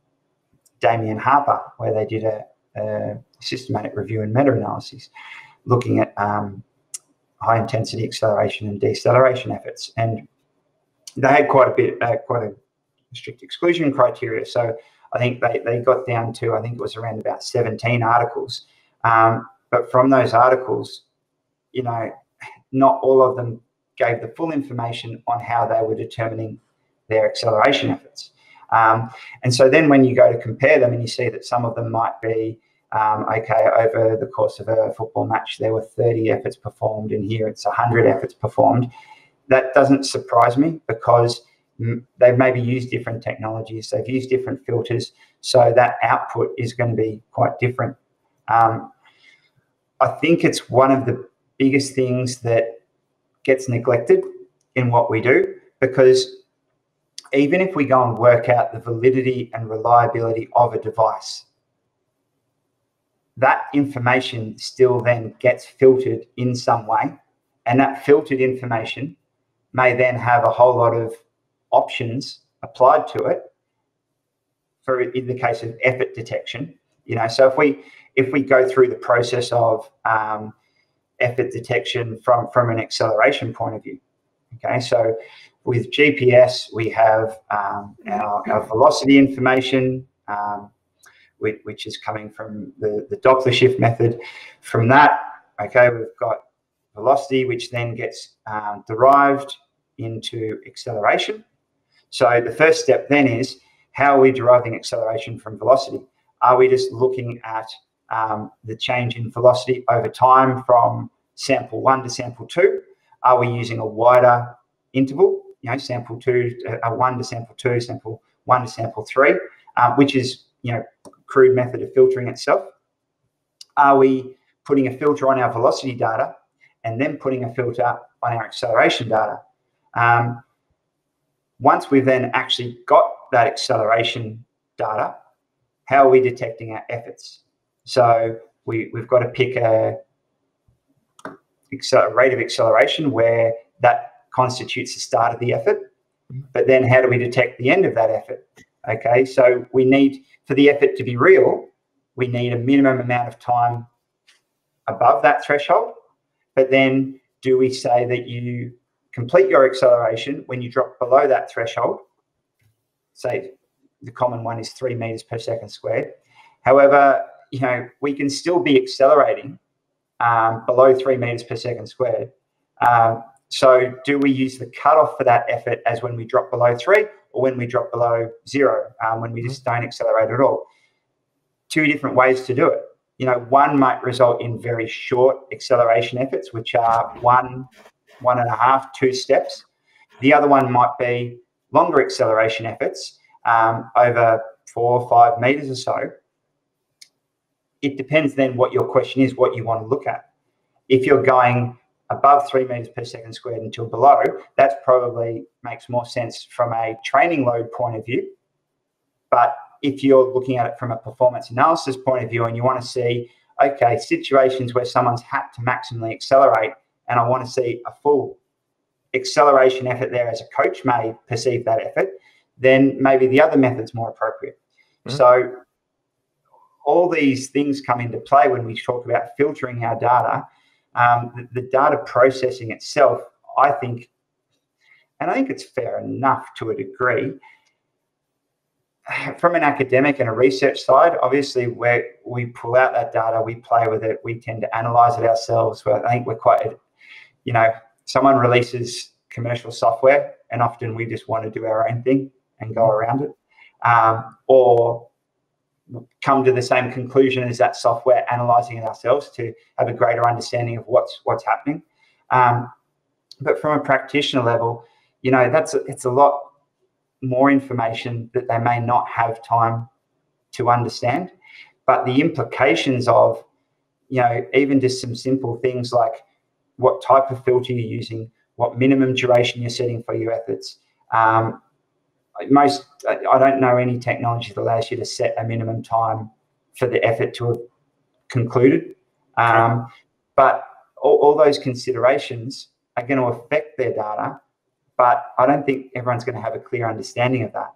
Damian Harper, where they did a, a systematic review and meta-analysis looking at um, high intensity acceleration and deceleration efforts. And they had quite a bit, uh, quite a strict exclusion criteria. So I think they, they got down to, I think it was around about 17 articles. Um, but from those articles, you know, not all of them gave the full information on how they were determining their acceleration efforts. Um, and so then when you go to compare them and you see that some of them might be, um, okay, over the course of a football match, there were 30 efforts performed, and here it's 100 efforts performed. That doesn't surprise me because they've maybe used different technologies, they've used different filters, so that output is going to be quite different. Um, I think it's one of the biggest things that gets neglected in what we do because even if we go and work out the validity and reliability of a device, that information still then gets filtered in some way. And that filtered information may then have a whole lot of options applied to it for in the case of effort detection. You know, so if we if we go through the process of um, effort detection from from an acceleration point of view, okay, so with GPS we have um, our, our, velocity information, um, which, which, is coming from the, the Doppler shift method. From that, okay, we've got velocity, which then gets um, derived into acceleration. So the first step then is how are we deriving acceleration from velocity? Are we just looking at um, the change in velocity over time from sample one to sample two? Are we using a wider interval, you know, sample two, uh, one to sample two, sample one to sample three, um, which is, you know, crude method of filtering itself? Are we putting a filter on our velocity data and then putting a filter on our acceleration data? Um, once we've then actually got that acceleration data, how are we detecting our efforts? So we, we've got to pick a, a rate of acceleration where that constitutes the start of the effort. Mm-hmm. But then how do we detect the end of that effort? Okay, so we need, for the effort to be real, we need a minimum amount of time above that threshold. But then do we say that you complete your acceleration when you drop below that threshold? Say the common one is three meters per second squared. However, you know, we can still be accelerating um, below three meters per second squared. Um, so do we use the cutoff for that effort as when we drop below three or when we drop below zero, um, when we just don't accelerate at all? Two different ways to do it. You know, one might result in very short acceleration efforts, which are one, one and a half, two steps. The other one might be longer acceleration efforts um, over four or five meters or so. It depends then what your question is, what you want to look at. If you're going above three meters per second squared until below, that probably makes more sense from a training load point of view. But if you're looking at it from a performance analysis point of view and you want to see, okay, situations where someone's had to maximally accelerate, and I want to see a full acceleration effort there as a coach may perceive that effort, then maybe the other method's more appropriate. Mm-hmm. So all these things come into play when we talk about filtering our data um, the, the data processing itself, I think, and I think it's fair enough to a degree. From an academic and a research side, obviously, where we pull out that data, we play with it, we tend to analyze it ourselves. But I think we're quite, you know, someone releases commercial software, and often we just want to do our own thing and go around it. Um, or come to the same conclusion as that software, analyzing it ourselves to have a greater understanding of what's what's happening. Um, but from a practitioner level, you know, that's it's a lot more information that they may not have time to understand. But the implications of, you know, even just some simple things like what type of filter you're using, what minimum duration you're setting for your efforts, um, most I don't know any technology that allows you to set a minimum time for the effort to have concluded. Um, but all, all, those considerations are going to affect their data, but I don't think everyone's going to have a clear understanding of that.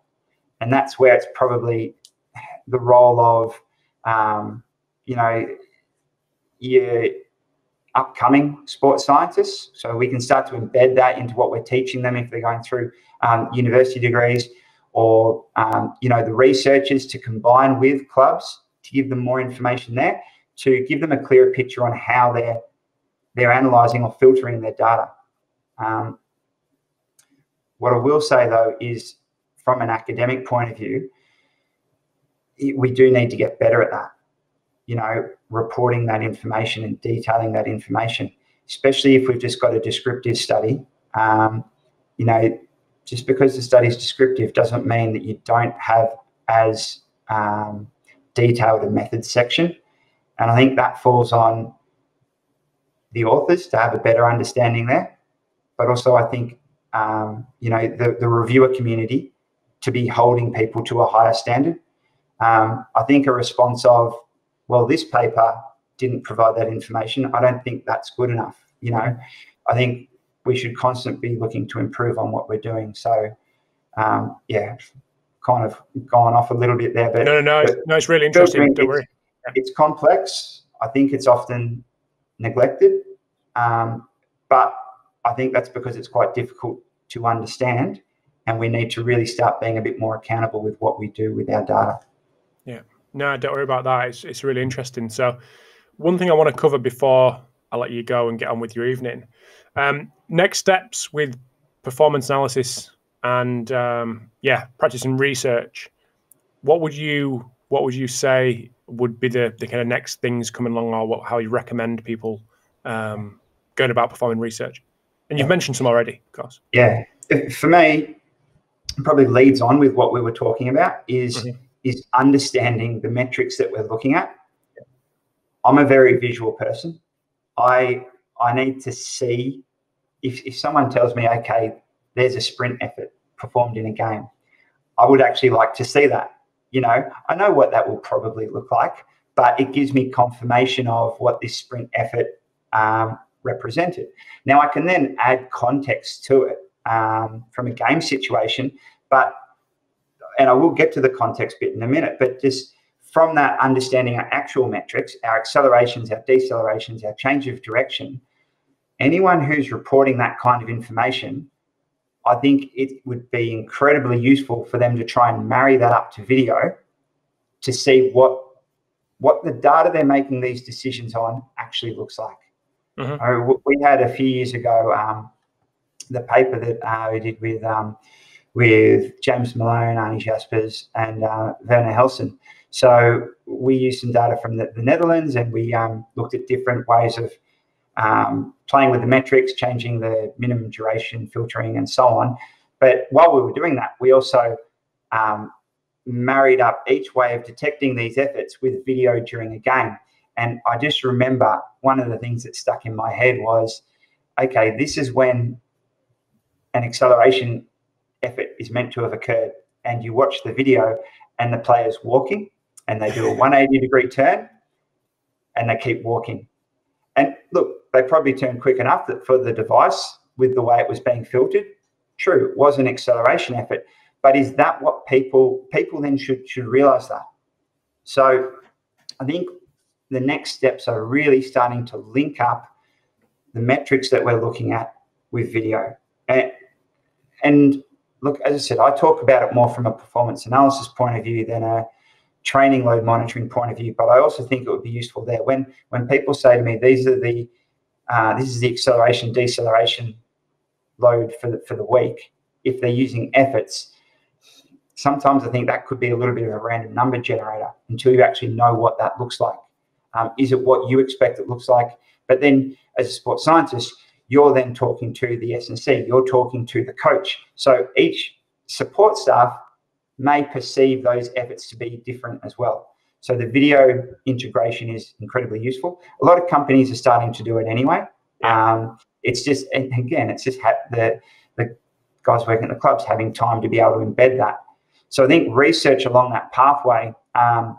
And that's where it's probably the role of, um, you know, your upcoming sports scientists. So we can start to embed that into what we're teaching them if they're going through um, university degrees or um, you know the researchers to combine with clubs to give them more information there to give them a clearer picture on how they're they're analyzing or filtering their data. Um, what I will say though is from an academic point of view, we do need to get better at that. You know, reporting that information and detailing that information, especially if we've just got a descriptive study. Um, you know, just because the study is descriptive doesn't mean that you don't have as um, detailed a method section. And I think that falls on the authors to have a better understanding there. But also, I think, um, you know, the, the reviewer community to be holding people to a higher standard. Um, I think a response of, well, this paper didn't provide that information. I don't think that's good enough. You know, I think we should constantly be looking to improve on what we're doing. So, um, yeah, kind of gone off a little bit there, but no, no, no, no it's really interesting. Don't worry. It's complex. I think it's often neglected, um, but I think that's because it's quite difficult to understand, and we need to really start being a bit more accountable with what we do with our data. Yeah, no, don't worry about that. It's it's really interesting. So, one thing I want to cover before I let you go and get on with your evening. Um, next steps with performance analysis and um, yeah, and research. What would you what would you say would be the, the kind of next things coming along, or what, how you recommend people um, going about performing research? And you've mentioned some already, of course. Yeah, for me, probably leads on with what we were talking about is mm-hmm. is understanding the metrics that we're looking at. I'm a very visual person. I I need to see if, if someone tells me, okay, there's a sprint effort performed in a game, I would actually like to see that. You know, I know what that will probably look like, but it gives me confirmation of what this sprint effort um, represented. Now I can then add context to it um, from a game situation, but and I will get to the context bit in a minute, but just from that understanding our actual metrics, our accelerations, our decelerations, our change of direction, anyone who's reporting that kind of information, I think it would be incredibly useful for them to try and marry that up to video to see what what the data they're making these decisions on actually looks like. Mm-hmm. we had a few years ago um, the paper that uh, we did with um, with James Malone, Arne Jaspers, and uh, Werner Helsen. So we used some data from the, the Netherlands, and we um, looked at different ways of um, playing with the metrics, changing the minimum duration, filtering, and so on. But while we were doing that, we also um, married up each way of detecting these efforts with video during a game. And I just remember one of the things that stuck in my head was okay, this is when an acceleration effort is meant to have occurred. And you watch the video and the player's walking and they do a 180 degree turn and they keep walking. And look, they probably turned quick enough that for the device with the way it was being filtered. True, it was an acceleration effort. But is that what people people then should should realize that? So I think the next steps are really starting to link up the metrics that we're looking at with video. And, and look, as I said, I talk about it more from a performance analysis point of view than a training load monitoring point of view. But I also think it would be useful there when when people say to me, "These are the uh, this is the acceleration deceleration load for the, for the week." If they're using efforts, sometimes I think that could be a little bit of a random number generator until you actually know what that looks like. Um, is it what you expect it looks like? But then, as a sports scientist, you're then talking to the S&C, you're talking to the coach. So each support staff may perceive those efforts to be different as well. So the video integration is incredibly useful. A lot of companies are starting to do it anyway. Um, it's just, again, it's just the, the guys working at the clubs having time to be able to embed that. So I think research along that pathway, um,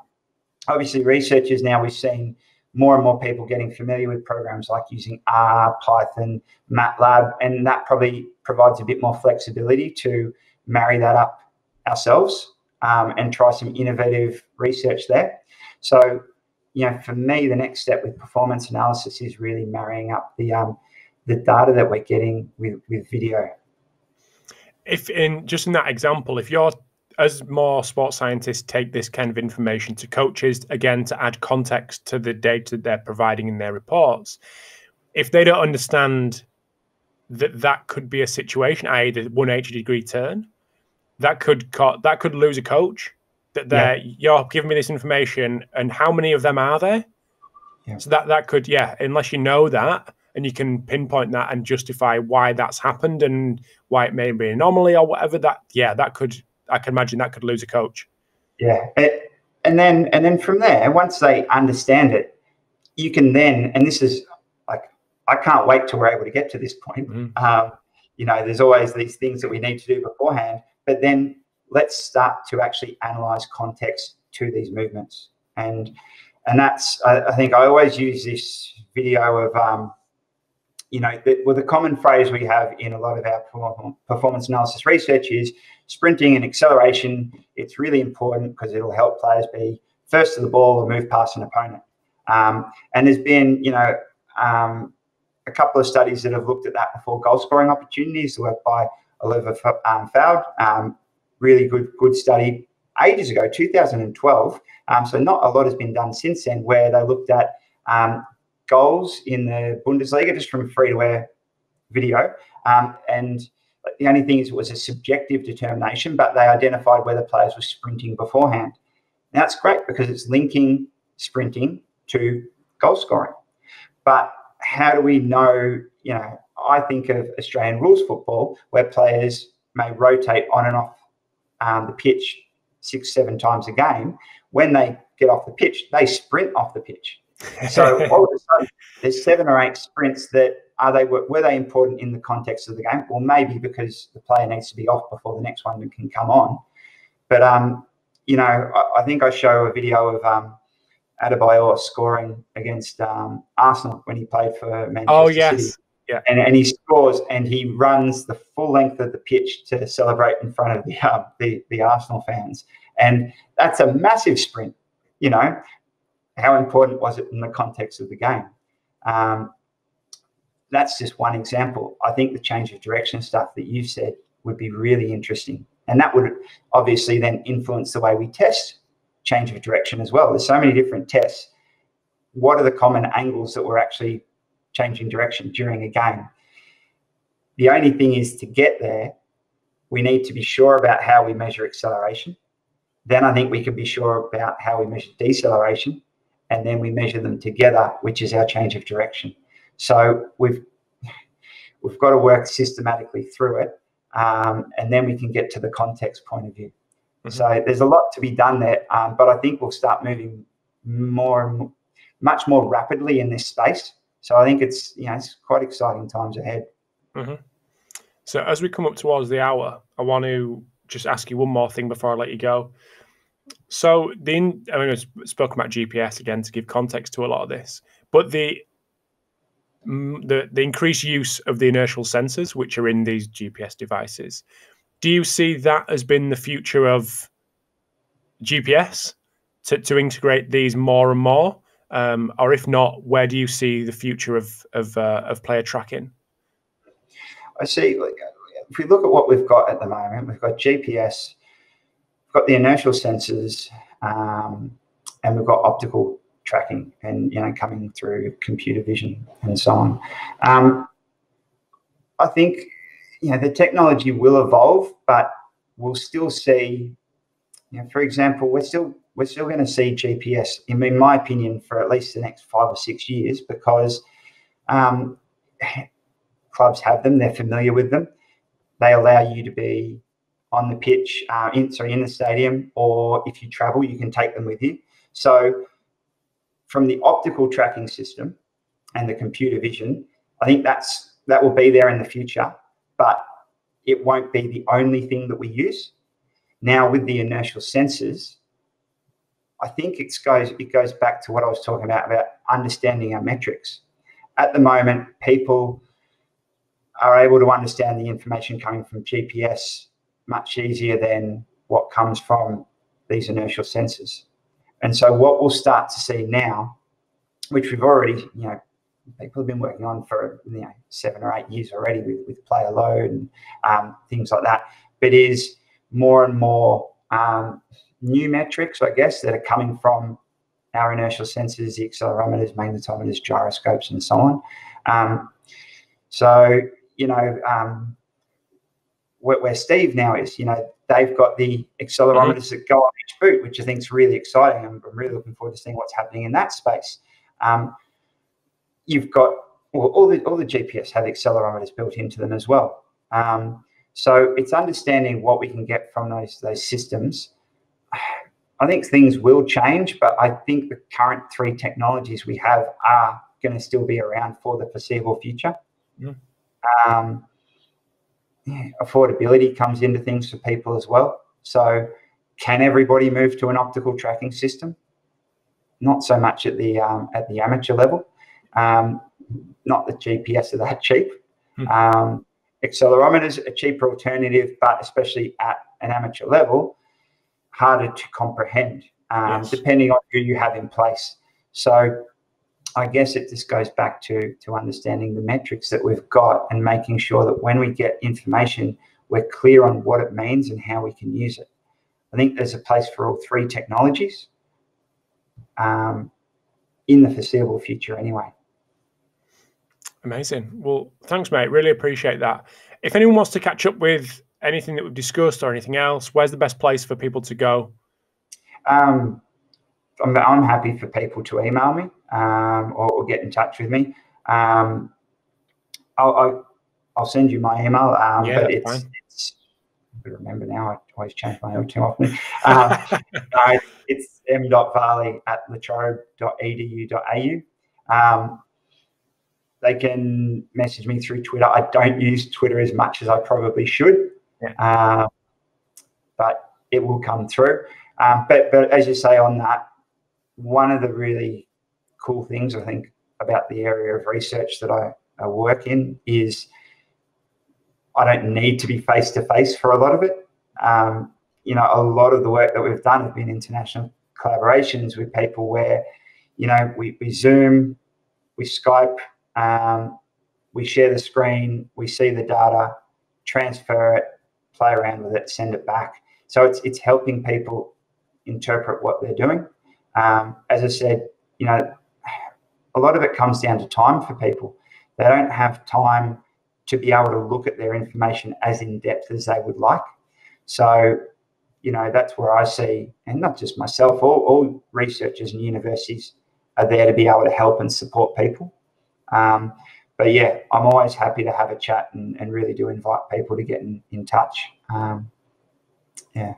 obviously researchers now we've seen more and more people getting familiar with programs like using R, Python, MATLAB, and that probably provides a bit more flexibility to marry that up ourselves um, and try some innovative research there. So, you know, for me, the next step with performance analysis is really marrying up the um, the data that we're getting with with video. If in just in that example, if you're as more sports scientists take this kind of information to coaches, again, to add context to the data they're providing in their reports, if they don't understand that that could be a situation, i.e., the 180 degree turn, that could that could lose a coach. That they're yeah. you're giving me this information, and how many of them are there? Yeah. So that that could yeah, unless you know that and you can pinpoint that and justify why that's happened and why it may be an anomaly or whatever. That yeah, that could I can imagine that could lose a coach. Yeah, it, and then and then from there, once they understand it, you can then and this is like I can't wait till we're able to get to this point. Mm-hmm. Um, you know, there's always these things that we need to do beforehand, but then let's start to actually analyze context to these movements and and that's I, I, think I always use this video of um, you know the, well the common phrase we have in a lot of our performance analysis research is sprinting and acceleration. It's really important because it'll help players be first to the ball or move past an opponent. Um, and there's been you know um, a couple of studies that have looked at that before goal scoring opportunities, The work by Oliver um. Um, really good good study ages ago, 2012. Um, so not a lot has been done since then, where they looked at um, goals in the Bundesliga just from free to air video. Um, and the only thing is, it was a subjective determination, but they identified whether players were sprinting beforehand. Now, that's great because it's linking sprinting to goal scoring. But how do we know? You know, I think of Australian rules football where players may rotate on and off um, the pitch six, seven times a game. When they get off the pitch, they sprint off the pitch. So all of a sudden, there's seven or eight sprints that are they were, were they important in the context of the game? Well, maybe because the player needs to be off before the next one can come on. But um, you know, I, I think I show a video of um, Adebayor scoring against um, Arsenal when he played for Manchester oh, yes. City. Yeah. And, and he scores and he runs the full length of the pitch to celebrate in front of the, uh, the, the Arsenal fans. And that's a massive sprint. You know, how important was it in the context of the game? Um, that's just one example. I think the change of direction stuff that you've said would be really interesting. And that would obviously then influence the way we test change of direction as well. There's so many different tests. What are the common angles that we're actually changing direction during a game? The only thing is to get there, we need to be sure about how we measure acceleration. Then I think we can be sure about how we measure deceleration. And then we measure them together, which is our change of direction. So we've we've got to work systematically through it, um, and then we can get to the context point of view. Mm-hmm. So there's a lot to be done there, um, but I think we'll start moving more and much more rapidly in this space. So I think it's you know it's quite exciting times ahead. Mm-hmm. So as we come up towards the hour, I want to just ask you one more thing before I let you go. So the I mean, I spoke about GPS again to give context to a lot of this, but the the the increased use of the inertial sensors which are in these GPS devices. Do you see that as been the future of GPS to, to integrate these more and more? Um, or if not, where do you see the future of of, uh, of player tracking? I see. Like, if we look at what we've got at the moment, we've got GPS, got the inertial sensors, um, and we've got optical tracking and you know coming through computer vision and so on. Um, I think you know the technology will evolve, but we'll still see. You know, for example, we're still we're still going to see GPS, in, my opinion, for at least the next five or six years because um, clubs have them, they're familiar with them. They allow you to be on the pitch, uh, in, sorry, in the stadium, or if you travel, you can take them with you. So from the optical tracking system and the computer vision, I think that's that will be there in the future, but it won't be the only thing that we use. Now with the inertial sensors, I think it goes it goes back to what I was talking about about understanding our metrics. At the moment, people are able to understand the information coming from GPS much easier than what comes from these inertial sensors. And so what we'll start to see now, which we've already, you know, people have been working on for you know seven or eight years already with, with player load and um, things like that, but is more and more um, new metrics, I guess, that are coming from our inertial sensors, the accelerometers, magnetometers, gyroscopes, and so on. Um, so, you know, um, where, where, Steve now is, you know, they've got the accelerometers that go on each boot, which I think is really exciting. I'm, I'm, really looking forward to seeing what's happening in that space. Um, you've got well, all the all the GPS have accelerometers built into them as well. Um, so it's understanding what we can get from those those systems. I think things will change, but I think the current three technologies we have are going to still be around for the foreseeable future. Mm. Um, yeah, affordability comes into things for people as well. So, can everybody move to an optical tracking system? not so much at the um, at the amateur level. Um, not the GPS are that cheap. Hmm. Um, accelerometers a cheaper alternative, but especially at an amateur level, harder to comprehend, um, yes. depending on who you have in place. So I guess it just goes back to, to understanding the metrics that we've got and making sure that when we get information, we're clear on what it means and how we can use it. I think there's a place for all three technologies um, in the foreseeable future, anyway. Amazing. Well, thanks, mate. Really appreciate that. If anyone wants to catch up with anything that we've discussed or anything else, where's the best place for people to go? Um, I'm, I'm happy for people to email me um, or, or, get in touch with me. Um, I'll, I'll, I'll, send you my email, um, yeah, but it's, it's, I remember now, I always change my email too often. uh, it's m.varley at latrobe.edu.au. Um, they can message me through Twitter. I don't use Twitter as much as I probably should, yeah. um, but it will come through. Um, but but as you say on that, one of the really cool things I think about the area of research that I, I work in is I don't need to be face to face for a lot of it. Um, you know, a lot of the work that we've done have been international collaborations with people where, you know, we, we Zoom, we Skype, um, we share the screen, we see the data, transfer it, play around with it, send it back. So it's it's helping people interpret what they're doing. Um, as I said, you know, a lot of it comes down to time for people. They don't have time to be able to look at their information as in depth as they would like. So, you know, that's where I see, and not just myself, all, all researchers and universities are there to be able to help and support people. Um, but yeah, I'm always happy to have a chat and, and really do invite people to get in, in touch. Um, yeah.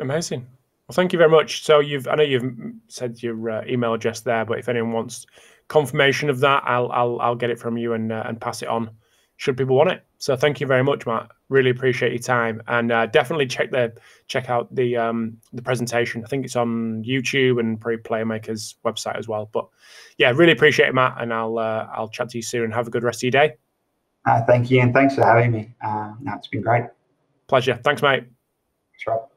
Amazing. Well, thank you very much. So you've, I know you've said your uh, email address there, but if anyone wants confirmation of that, I'll, I'll, I'll get it from you and, uh, and pass it on should people want it. So thank you very much, Matt. Really appreciate your time, and uh, definitely check the check out the um, the presentation. I think it's on YouTube and probably Playermaker's website as well. But yeah, really appreciate it, Matt, and I'll uh, I'll chat to you soon. And have a good rest of your day. Uh, thank you, and thanks for having me. Uh, no, it's been great. Pleasure. Thanks, mate. Thanks, Rob.